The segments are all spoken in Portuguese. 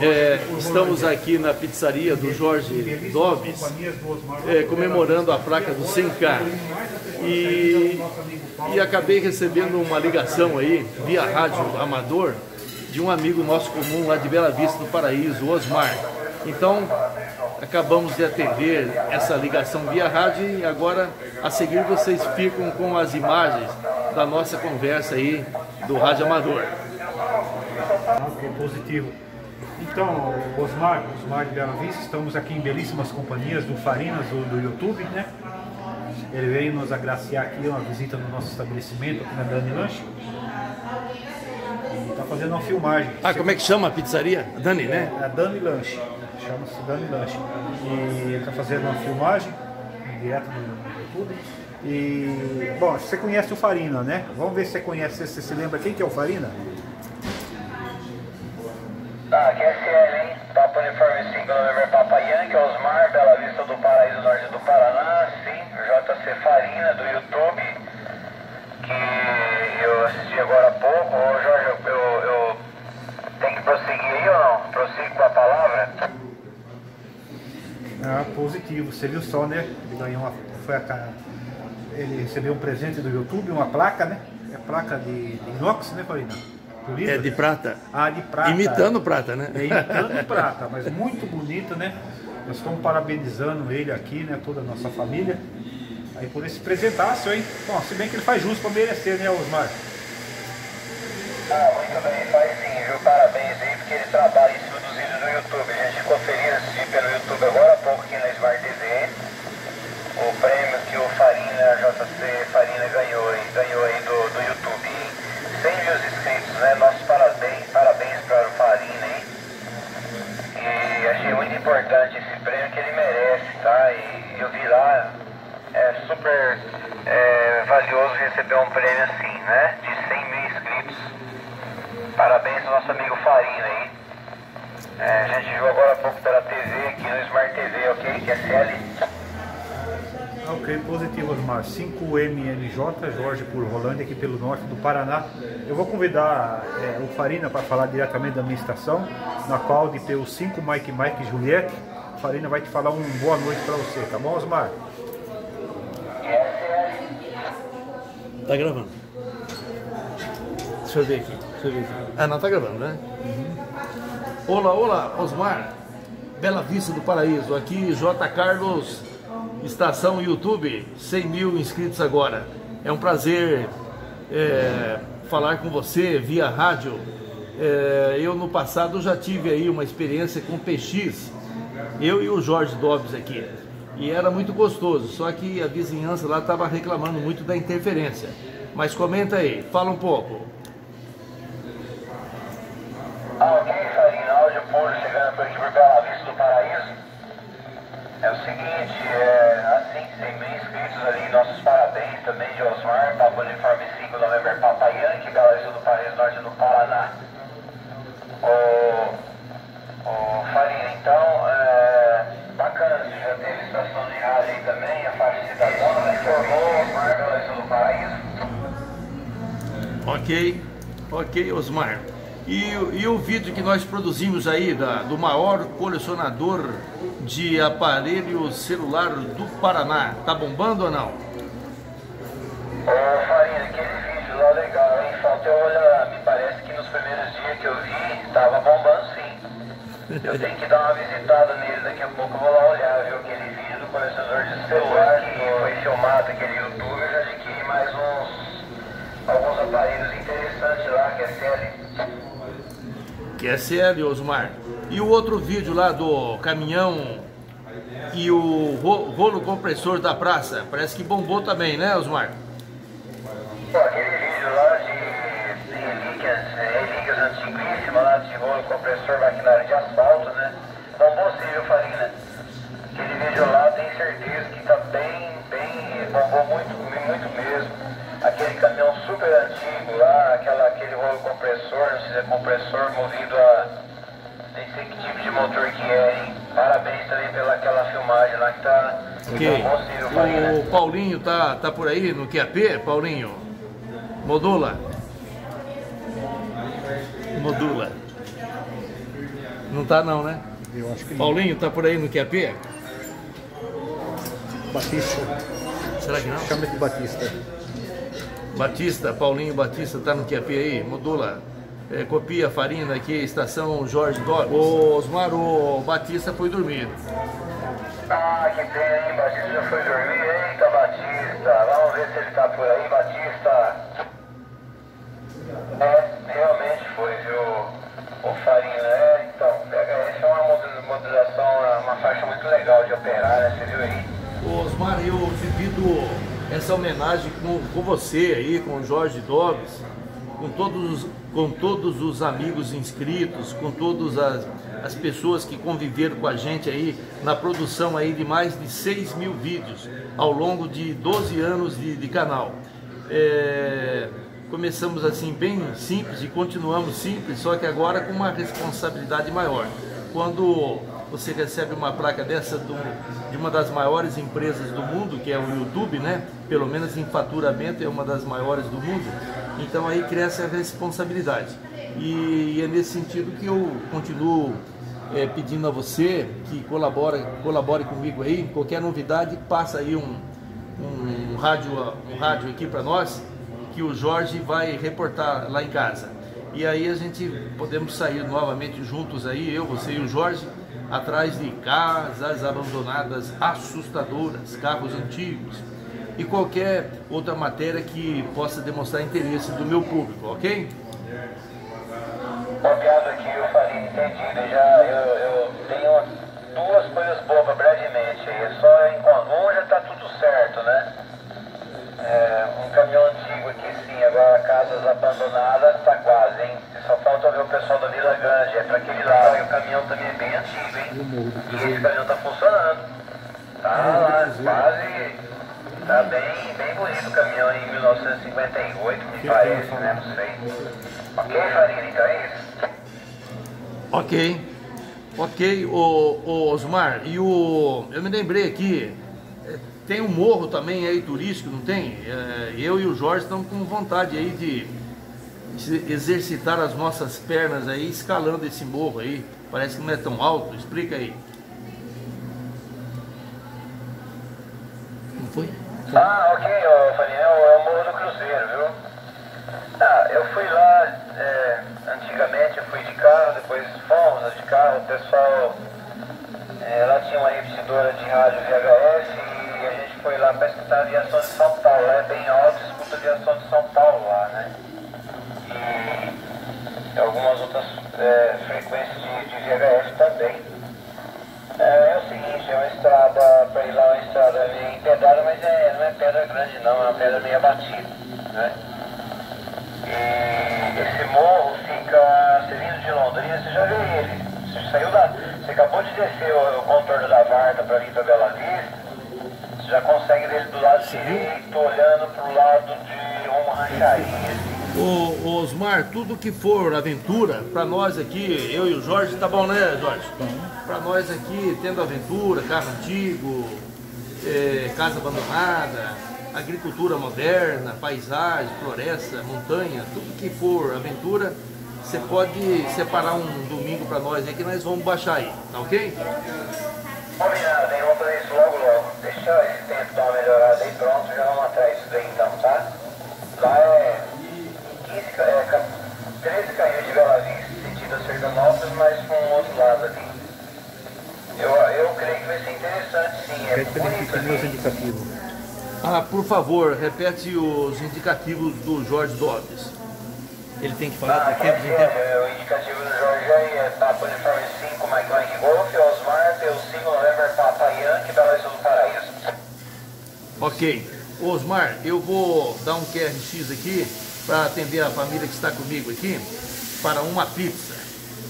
É, estamos aqui na pizzaria do Jorge Doves, é, comemorando a placa do 100K. E, e acabei recebendo uma ligação aí, via rádio amador, de um amigo nosso comum lá de Bela Vista do Paraíso, Osmar. Então, acabamos de atender essa ligação via rádio e agora, a seguir, vocês ficam com as imagens da nossa conversa aí do Rádio Amador. Ok, positivo. Então, Osmar, Osmar de Bela Vista, estamos aqui em belíssimas companhias do Farinas, do, do YouTube, né? Ele veio nos agraciar aqui, uma visita no nosso estabelecimento, aqui na Dani Lanche. E está fazendo uma filmagem. Ah, como é que chama a pizzaria? Dani, né? É a Dani Lanche. Chama-se Dani Lanche. E está fazendo uma filmagem, direto no YouTube. E, bom, você conhece o Farina, né? Vamos ver se você conhece, se você se lembra quem que é o Farina? Tá, aqui é CL, hein? Papo Uniforme 5, November Papa Yankee, Osmar, Bela Vista do Paraíso Norte do Paraná, sim, JC Farina do YouTube, que eu assisti agora há pouco. Ô Jorge, eu, eu, eu tenho que prosseguir aí ou não? Prossigo com a palavra? Ah, positivo. Você viu só, né? Ele ganhou uma. Foi a, ele recebeu um presente do YouTube, uma placa, né? É placa de, de inox, né? Polida. É de prata. Ah, de prata. Imitando prata, né? É, imitando prata, mas muito bonito, né? Nós estamos parabenizando ele aqui, né? Toda a nossa família. Aí por esse presentaço, hein? Bom, se bem que ele faz justo para merecer, né, Osmar? Ah, muito bem, faz sim, viu? Parabéns aí, porque ele trabalha em cima dos vídeos do YouTube. A gente conferiu esse pelo YouTube agora há pouco aqui na Smart TV. O prêmio que o Farina, JC Farina ganhou aí, ganhou aí do, do YouTube. 100 mil inscritos, né? Nossos parabéns, parabéns para o Farina aí. E achei muito importante esse prêmio que ele merece, tá? E eu vi lá, é super é, valioso receber um prêmio assim, né? De 100 mil inscritos. Parabéns ao nosso amigo Farina aí. É, a gente viu agora há pouco pela TV, aqui no Smart TV, ok? Que é CL. Ok, positivo, Osmar. 5MNJ, Jorge por Rolândia, aqui pelo norte do Paraná. Eu vou convidar é, o Farina para falar diretamente da minha estação, na qual de ter o 5 Mike Mike Juliette. O Farina vai te falar um boa noite para você, tá bom, Osmar? Tá gravando. Deixa eu ver aqui. Ah, não tá gravando, né? Olá, olá, Osmar. Bela Vista do Paraíso. Aqui J. Carlos, estação YouTube. 100 mil inscritos agora. É um prazer é, falar com você via rádio. É, eu no passado já tive aí uma experiência com PX. Eu e o Jorge Dobbs aqui. E era muito gostoso, só que a vizinhança lá estava reclamando muito da interferência. Mas comenta aí, fala um pouco. Ah, ok, Farina, áudio puro chegando por aqui por Bela Vista do Paraíso. É o seguinte, é, assim, 100 mil inscritos ali, nossos parabéns também de Osmar, Papo Uniforme 5, November Papa Yankee, Bela Vista do Paraíso, Norte do Paraná. Ô, ô Farina, então, é, bacana, você já teve estação de rádio aí também, a faixa cidadão, né, formou Osmar, Bela Vista do Paraíso. Ok, ok, Osmar. E, e o vídeo que nós produzimos aí da, do maior colecionador de aparelho celular do Paraná, tá bombando ou não? Ô Farina, aquele vídeo lá legal, hein? Falta eu olhar, me parece que nos primeiros dias que eu vi, tava bombando sim. Eu tenho que dar uma visitada nele, daqui a pouco eu vou lá olhar, viu? Aquele vídeo do colecionador de celular que foi filmado, aquele youtuber, já adquiri mais uns, alguns aparelhos que é é Osmar. E o outro vídeo lá do caminhão e o ro- rolo compressor da praça, parece que bombou também, né, Osmar? Pô, aquele vídeo lá de, relíquias, relíquias antiguíssimas lá de rolo compressor maquinário de asfalto, né? Bombou sim, viu, Farina? Aquele vídeo lá tem certeza que tá bem, bem, bombou muito, muito mesmo. Aquele caminhão super antigo lá, aquela, aquele rolo compressor, não sei se é compressor movido a. Nem sei que tipo de motor que é, hein? Parabéns também pela aquela filmagem lá que tá. Ok. Bombou sim, viu, Farina? O Paulinho tá, tá por aí no QAP, Paulinho? Modula? Modula. Não tá não, né? Eu acho que não. Paulinho, tá por aí no QAP? Batista. Será que não? Chama de Batista. Batista, Paulinho Batista, tá no QAP aí? Modula. É, copia a farinha aqui, estação Jorge Dó. Ô Osmar, o Batista foi dormir. Ah, que pena, hein? Batista já foi dormir. Eita, Batista. Vamos ver se ele tá por aí, Batista. É, realmente foi, viu? O Farinha, é, então, PHS é uma modu- modulação, é uma faixa muito legal de operar, né? Você viu aí? Ô, Osmar, eu divido essa homenagem com, com você aí, com o Jorge Dobbs, com todos, os- com todos os amigos inscritos, com todas as, as pessoas que conviveram com a gente aí na produção aí de mais de 6 mil vídeos ao longo de 12 anos de, de canal. É, começamos assim bem simples e continuamos simples, só que agora com uma responsabilidade maior. Quando você recebe uma placa dessa do- de uma das maiores empresas do mundo, que é o YouTube, né? Pelo menos em faturamento é uma das maiores do mundo. Então aí cresce a responsabilidade. E, é nesse sentido que eu continuo é, pedindo a você que colabore, colabore comigo aí. Qualquer novidade, passa aí um, um rádio, um rádio aqui para nós, que o Jorge vai reportar lá em casa. E aí a gente podemos sair novamente juntos aí, eu, você e o Jorge, atrás de casas abandonadas assustadoras, carros antigos e qualquer outra matéria que possa demonstrar interesse do meu público, ok? Copiado aqui, eu falei, entendido. Já, eu, eu tenho duas coisas boas brevemente aí. Só em um já tá tudo certo, né? É, um caminhão antigo aqui sim, agora casas abandonadas tá quase, hein? Falta ver o pessoal da Vila Grande, é pra aquele lado, e o caminhão também é bem antigo, hein? E esse caminhão tá funcionando. Tá lá, quase. Tá bem, bem bonito o caminhão em 1958, me parece, né? Não sei. Ok, Farinha, então é isso. Ok, ok, o, o Osmar, e o. Eu me lembrei aqui, eh, tem um morro também aí turístico, não tem? Eh, Eu e o Jorge estamos com vontade aí de exercitar as nossas pernas aí, escalando esse morro aí. Parece que não é tão alto, explica aí. Não foi? Ah, ok, ô Farinha, é o, Morro do Cruzeiro, viu? Ah, eu fui lá, é, antigamente eu fui de carro, depois fomos de carro, o pessoal, é, lá tinha uma repetidora de rádio VHS e a gente foi lá para escutar a aviação de São Paulo, é bem alto, escuta a aviação de São Paulo lá, né? E algumas outras é, frequências de, de VHS também. É, é o seguinte, é uma estrada, para ir lá é uma estrada meio empedrada, mas é, não é pedra grande não, é uma pedra meio abatida, né? E esse morro fica, você vindo de Londrina, você já viu ele. Você saiu da. Você acabou de descer o, o contorno da Varta para vir para Bela Vista, você já consegue ver ele do lado direito, olhando para o lado de uma rancharia. Ô, ô, Osmar, tudo que for aventura, para nós aqui, eu e o Jorge, tá bom né, Jorge? Para nós aqui, tendo aventura, carro antigo, eh, casa abandonada, agricultura moderna, paisagem, floresta, montanha, tudo que for aventura, você pode separar um domingo para nós aí que nós vamos baixar aí, tá ok? Combinado, hein? Vamos fazer isso logo logo. Deixa esse tempo dar uma melhorada aí, pronto, já vamos atrás disso daí então, tá? Lá é 15, ca- é, ca- 13 caminhos de Bela Vista, sentido a Sertanópolis, mas com o outro lado ali. Eu, eu creio que vai ser interessante sim, é bonito ali. indicativos. Ah, por favor, repete os indicativos do Jorge Dobbs. Ele tem que falar Ah, de tempos aqui, em ó, tempos. é, o indicativo do Jorge aí é Papa Uniforme 5, Mike Mike Golf, Osmar, pelo 5 November Papa Yankee, Bela do Paraíso. Ok. Osmar, eu vou dar um QRX aqui para atender a família que está comigo aqui para uma pizza.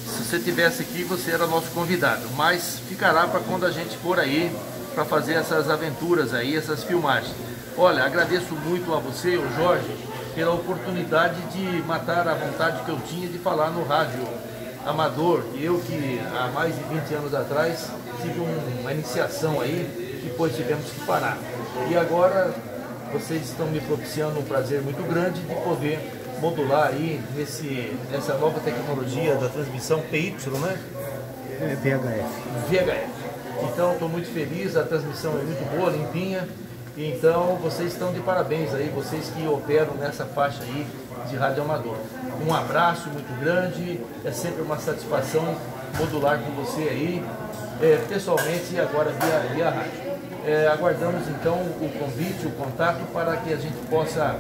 Se você tivesse aqui, você era nosso convidado, mas ficará para quando a gente for aí para fazer essas aventuras aí, essas filmagens. Olha, agradeço muito a você, o Jorge, pela oportunidade de matar a vontade que eu tinha de falar no rádio amador. Eu que há mais de 20 anos atrás tive um- uma iniciação aí, depois tivemos que parar. E agora vocês estão me propiciando um prazer muito grande de poder modular aí nesse, nessa nova tecnologia da transmissão PY, né? É VHF. VHF. Então estou muito feliz, a transmissão é muito boa, limpinha. Então vocês estão de parabéns aí, vocês que operam nessa faixa aí de rádio amador. Um abraço muito grande, é sempre uma satisfação modular com você aí, é, pessoalmente e agora via, via rádio. É, aguardamos então o convite, o contato para que a gente possa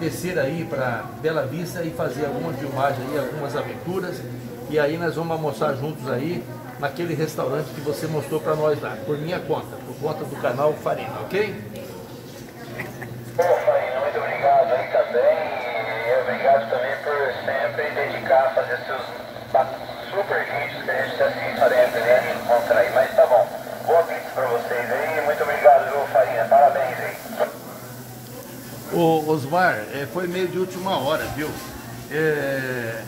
descer aí para Bela Vista e fazer alguma filmagem aí, algumas aventuras. E aí nós vamos almoçar juntos aí naquele restaurante que você mostrou para nós lá, por minha conta, por conta do canal Farina, ok? Pô, Farina, muito obrigado aí também. E obrigado também por sempre dedicar a fazer seus super vídeos que a gente assim faremos né? encontrar aí. Mas tá bom. Boa pizza pra vocês aí. Muito obrigado, viu, Farinha. Parabéns aí. Ô Osmar, é, foi meio de última hora, viu? É,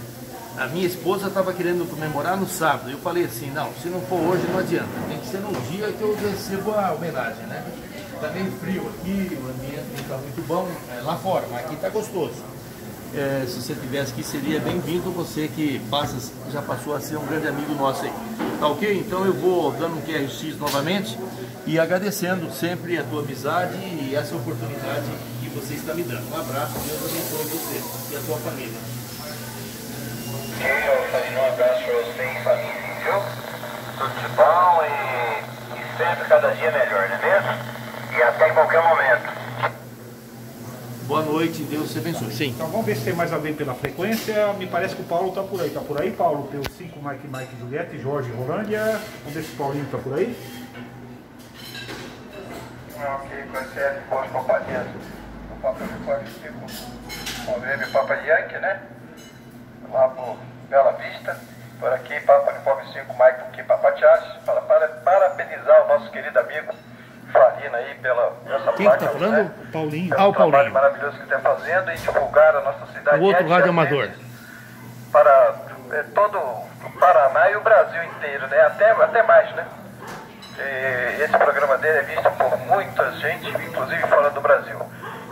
a minha esposa estava querendo comemorar no sábado. Eu falei assim, não, se não for hoje não adianta. Tem que ser no dia que eu recebo a homenagem, né? Tá meio frio aqui, o ambiente está muito bom é, lá fora, mas aqui está gostoso. É, se você tivesse aqui, seria bem-vindo você que passa, já passou a ser um grande amigo nosso aí. Tá ok? Então eu vou dando um QRX novamente e agradecendo sempre a tua amizade e essa oportunidade que você está me dando. Um abraço, Deus abençoe você e a tua família. Eu falei um abraço pra você e família, viu? Tudo de bom e, e sempre cada dia melhor, não é mesmo? E até em qualquer momento. Boa noite, Deus te abençoe. Sim. Então vamos ver se tem mais alguém pela frequência. Me parece que o Paulo está por aí. Está por aí, Paulo? Tem os 5 Mike, Mike, Juliette, Jorge, Rolândia. Vamos ver se o Paulinho está por aí. Ok, com esse boas companhias. O Papa de Pode com o Grêmio Papa Yankee, né? Lá por Bela Vista. Por aqui, Papa de Pobre 5, Mike, aqui, Papa Tiago. Para, para parabenizar o nosso querido amigo Farina aí pela essa Quem placa, está falando? né? Paulinho. Pelo Ah, o trabalho Paulinho. maravilhoso que está fazendo e divulgar a nossa cidade. O outro é rádio amador. Para é, todo o Paraná e o Brasil inteiro, né? Até, até mais, né? E esse programa dele é visto por muita gente, inclusive fora do Brasil.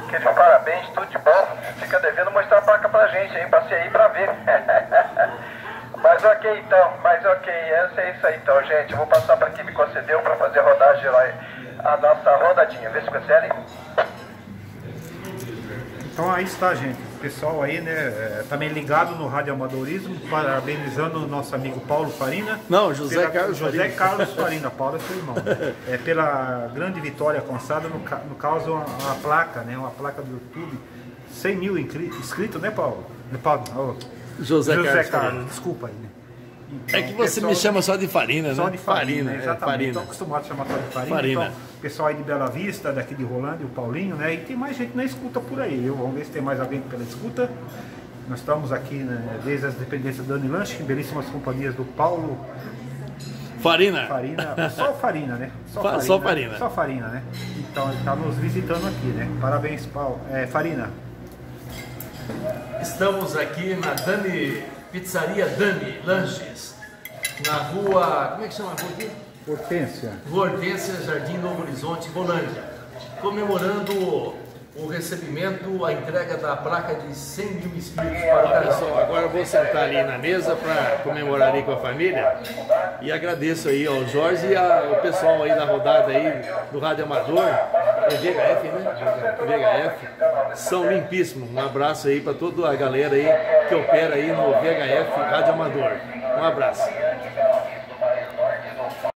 Aqueles parabéns, tudo de bom. Fica devendo mostrar a placa pra gente, hein? Passei aí pra ver. Mas ok então, mas ok, essa é isso aí então, gente. Vou passar para quem me concedeu para fazer a rodagem lá, a nossa rodadinha. Vê se consegue. Então aí está, gente. O pessoal aí, né, é, também ligado no Rádio Amadorismo, parabenizando o nosso amigo Paulo Farina. Não, José Pela- Carlos José Farina. Carlos Farina, Paulo é seu irmão. É, pela grande vitória alcançada, no, no caso, uma, uma placa, né, uma placa do YouTube, 100 mil inscri- inscritos, né, Paulo? Né, Paulo? Ô, José, Carlos. Carlos, Farina. desculpa aí, né? É que você pessoal- me chama só de Farina, né? Só de Farina, é, exatamente. Farina. Estou acostumado a chamar só de Farina. Farina. Então, pessoal aí de Bela Vista, daqui de Rolândia, o Paulinho, né? E tem mais gente na escuta por aí, viu? Vamos ver se tem mais alguém pela escuta. Nós estamos aqui né, desde as dependências da Dani Lanche, em belíssimas companhias do Paulo Farina. Farina, só Farina, né? Fa- só Farina. Só Farina, né? Então ele está nos visitando aqui, né? Parabéns, Paulo. É, Farina. Estamos aqui na Dani, Pizzaria Dani Lanches, na rua, como é que chama a rua aqui? Hortência. Rua Hortência, Jardim Novo Horizonte, Rolândia, comemorando o recebimento, a entrega da placa de 100 mil inscritos para o. Agora eu vou sentar ali na mesa para comemorar aí com a família e agradeço aí ao Jorge e ao pessoal aí da rodada aí do Rádio Amador, é VHF, né? VHF, são limpíssimos. Um abraço aí para toda a galera aí que opera aí no VHF Rádio Amador. Um abraço.